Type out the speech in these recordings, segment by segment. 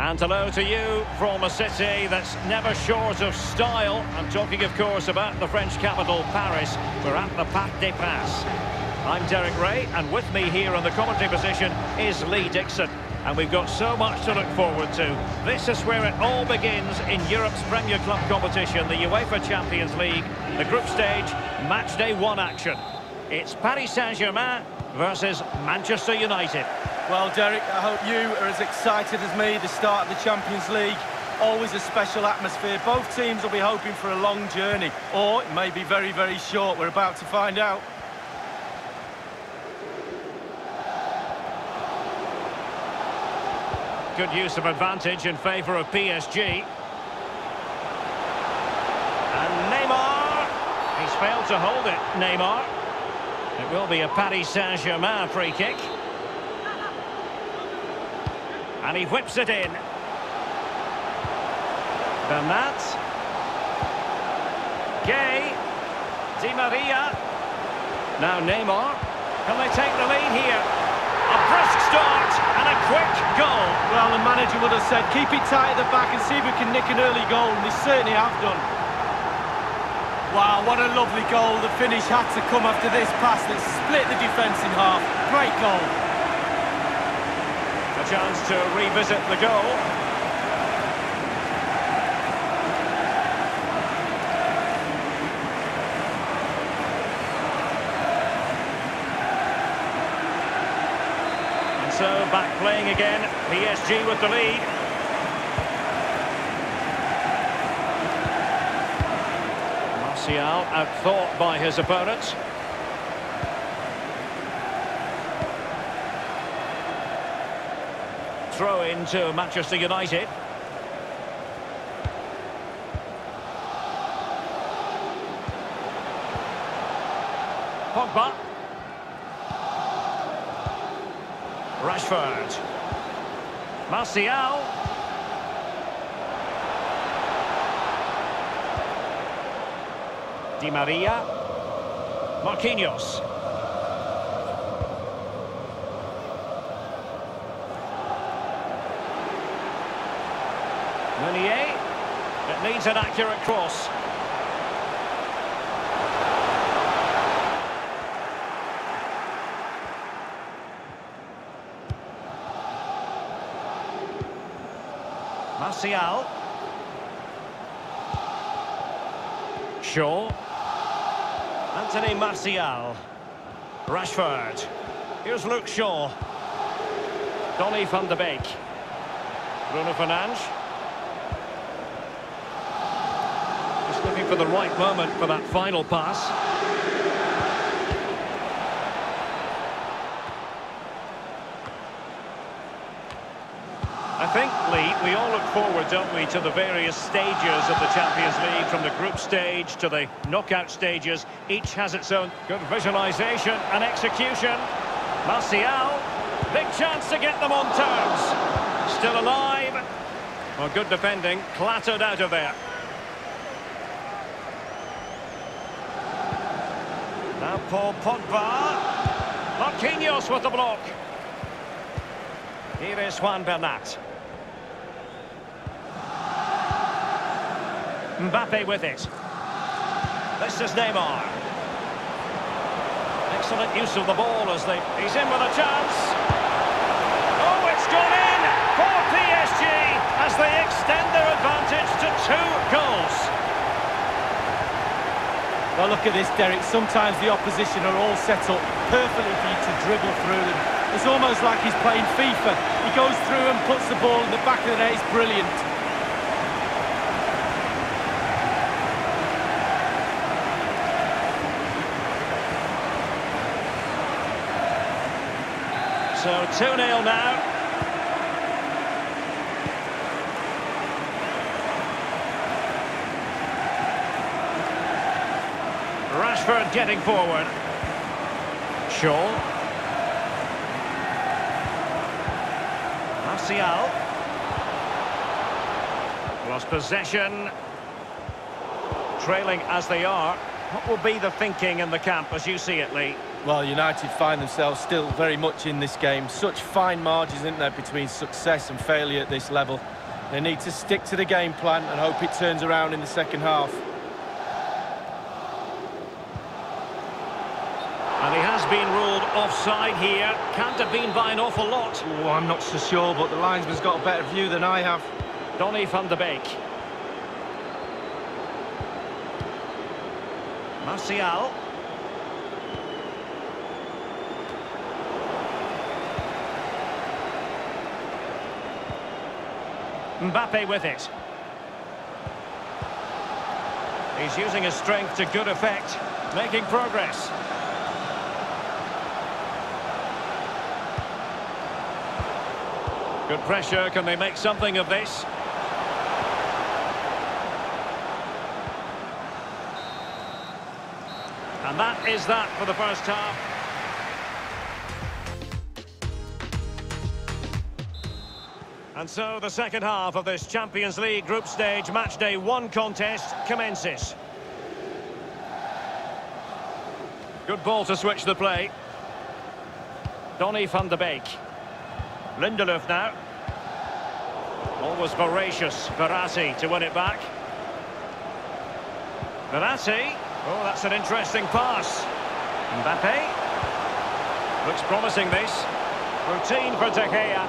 And hello to you from a city that's never short of style. I'm talking, of course, about the French capital, Paris. We're at the Parc des Princes. I'm Derek Ray, and with me here on the commentary position is Lee Dixon. And we've got so much to look forward to. This is where it all begins in Europe's Premier Club competition, the UEFA Champions League, the group stage, match day one action. It's Paris Saint-Germain versus Manchester United. Well, Derek, I hope you are as excited as me. The start of the Champions League, always a special atmosphere. Both teams will be hoping for a long journey, or it may be very, very short. We're about to find out. Good use of advantage in favour of PSG. And Neymar. He's failed to hold it, Neymar. It will be a Paris Saint-Germain free kick. And he whips it in. Bernat. Gueye. Di Maria. Now Neymar. Can they take the lead here? A brisk start and a quick goal. Well, the manager would have said, keep it tight at the back and see if we can nick an early goal, and they certainly have done. Wow, what a lovely goal. The finish had to come after this pass that split the defence in half. Great goal chance to revisit the goal. And so back playing again, PSG with the lead. Martial outthought by his opponents. Throw into Manchester United. Pogba. Rashford. Martial. Di Maria. Marquinhos. Meunier. It needs an accurate cross. Martial. Shaw. Anthony Martial. Rashford. Here's Luke Shaw. Donny van de Beek. Bruno Fernandes. Just looking for the right moment for that final pass. I think, Lee, we all look forward, don't we, to the various stages of the Champions League, from the group stage to the knockout stages. Each has its own good visualisation and execution. Martial, big chance to get them on terms. Still alive. Well, good defending, clattered out of there. Now Paul Pogba. Marquinhos with the block. Here is Juan Bernat. Mbappe with it. This is Neymar. Excellent use of the ball as they... He's in with a chance. Well, look at this, Derek. Sometimes the opposition are all set up perfectly for you to dribble through them. It's almost like he's playing FIFA. He goes through and puts the ball in the back of the net. It's brilliant. So 2-0 now. Getting forward. Shaw. Martial. Lost possession. Trailing as they are. What will be the thinking in the camp as you see it, Lee? Well, United find themselves still very much in this game. Such fine margins, isn't there, between success and failure at this level. They need to stick to the game plan and hope it turns around in the second half. And he has been ruled offside here. Can't have been by an awful lot. Oh, I'm not so sure, but the linesman's got a better view than I have. Donny van de Beek. Martial. Mbappe with it. He's using his strength to good effect, making progress. Good pressure, can they make something of this? And that is that for the first half. And so the second half of this Champions League group stage matchday one contest commences. Good ball to switch the play. Donny van de Beek. Lindelöf now. Always voracious, Verratti to win it back. Verratti. Oh, that's an interesting pass. Mbappe. Looks promising this. Routine for De Gea.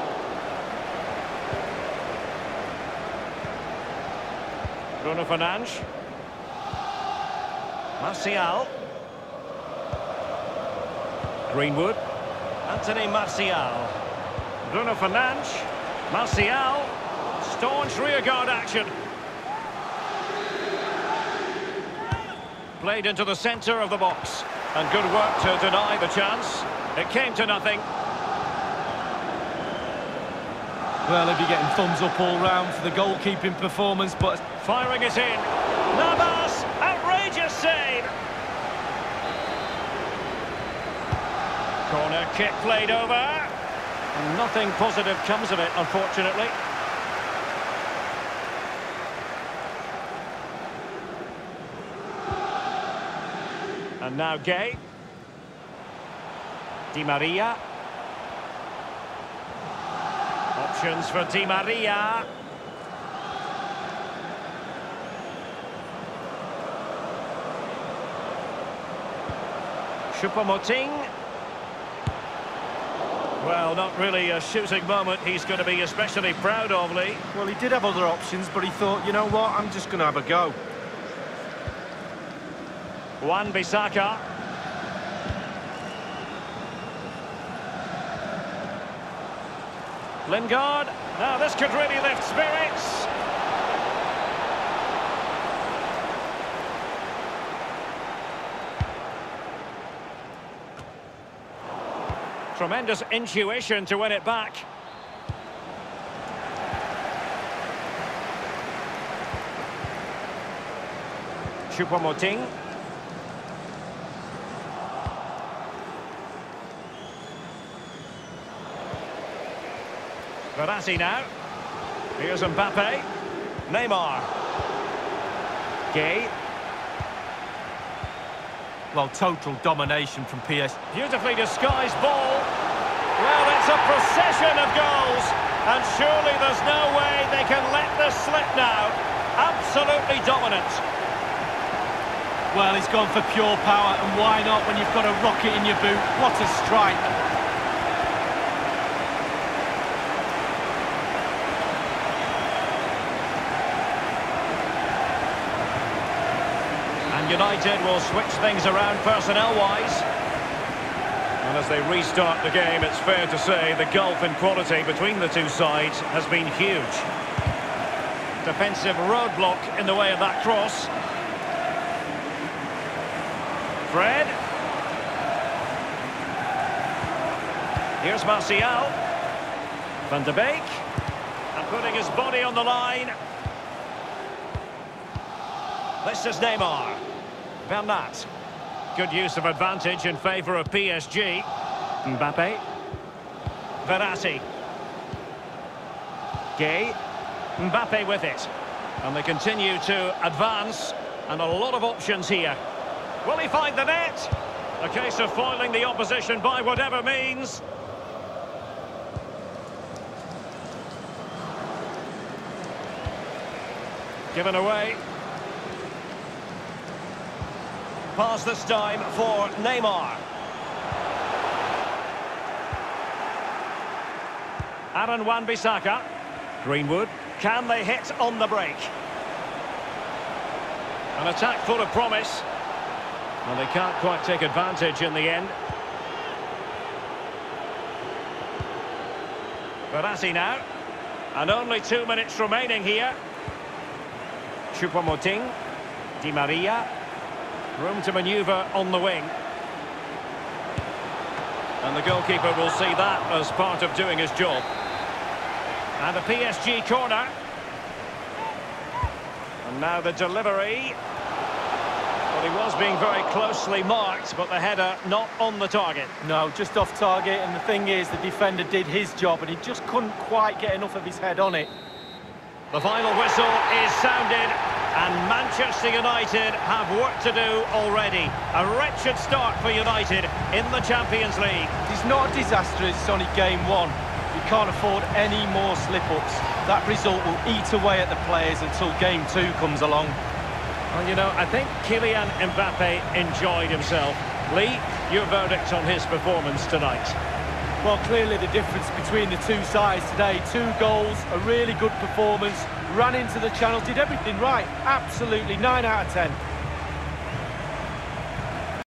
Bruno Fernandes. Martial. Greenwood. Anthony Martial. Bruno Fernandes. Martial. Staunch rearguard action. Played into the centre of the box. And good work to deny the chance. It came to nothing. Well, he'll be getting thumbs up all round for the goalkeeping performance, but... Firing it in. Navas, outrageous save. Corner kick played over. Nothing positive comes of it, unfortunately. And now Gueye. Di Maria. Options for Di Maria. Choupo-Moting. Well, not really a shooting moment he's going to be especially proud of, Lee. Well, he did have other options, but he thought, you know what, I'm just going to have a go. Wan-Bissaka. Lingard. Now this could really lift spirits. Tremendous intuition to win it back. Choupo-Moting. Verratti now. Here's Mbappe. Neymar. Gueye. Well, total domination from PS. Beautifully disguised ball. Well, it's a procession of goals. And surely there's no way they can let this slip now. Absolutely dominant. Well, he's gone for pure power, and why not when you've got a rocket in your boot? What a strike. And United will switch things around personnel-wise. And as they restart the game, it's fair to say the gulf in quality between the two sides has been huge. Defensive roadblock in the way of that cross. Fred. Here's Martial. Van de Beek. And putting his body on the line. This is Neymar. Bernat. Good use of advantage in favour of PSG. Mbappe. Verratti. Gueye. Mbappe with it. And they continue to advance. And a lot of options here. Will he find the net? A case of foiling the opposition by whatever means. Given away. Pass this time for Neymar. Aaron Wan-Bissaka. Greenwood. Can they hit on the break? An attack full of promise. Well, they can't quite take advantage in the end. Verratti now. And only two minutes remaining here. Choupo-Moting. Di Maria. Room to manoeuvre on the wing. And the goalkeeper will see that as part of doing his job. And a PSG corner. And now the delivery. Well, he was being very closely marked, but the header not on the target. No, just off target, and the thing is, the defender did his job, and he just couldn't quite get enough of his head on it. The final whistle is sounded, and Manchester United have work to do already. A wretched start for United in the Champions League. It's not a disaster, it's only game one. You can't afford any more slip-ups. That result will eat away at the players until game two comes along. Well, you know, I think Kylian Mbappe enjoyed himself. Lee, your verdict on his performance tonight? Well, clearly the difference between the two sides today. Two goals, a really good performance, ran into the channel, did everything right. Absolutely, 9 out of 10.